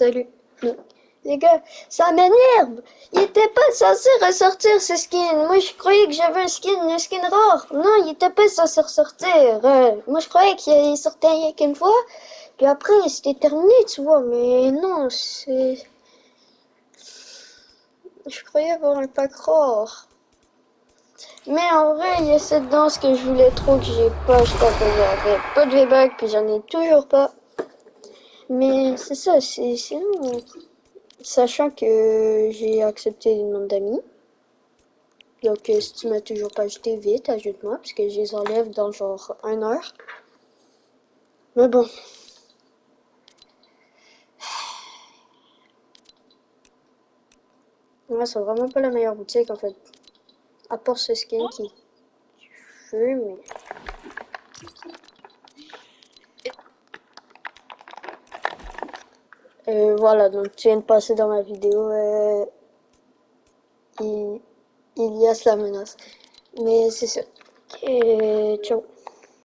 Salut. Les gars, ça m'énerve. Il était pas censé ressortir ce skin. Moi, je croyais que j'avais un skin, un skin rare. Non, il était pas censé ressortir. Euh, moi, je croyais qu'il sortait rien qu'une fois. Puis après, c'était terminé, tu vois. Mais non, c'est... Je croyais avoir un pack rare. Mais en vrai, il y a cette danse que je voulais trop que j'ai pas acheté j'avais pas de V-Bucks, puis j'en ai toujours pas. Mais c'est ça, c'est sinon, sachant que j'ai accepté une demande d'amis. Donc euh, si tu m'as toujours pas acheté, vite, ajoute-moi, parce que je les enlève dans genre un heure. Mais bon. Ouais, c'est vraiment pas la meilleure boutique en fait. À part ce skin qui feu, mais. Euh, voilà, donc tu viens de passer dans ma vidéo. Euh, il, a la menace. Mais c'est ça. Ciao.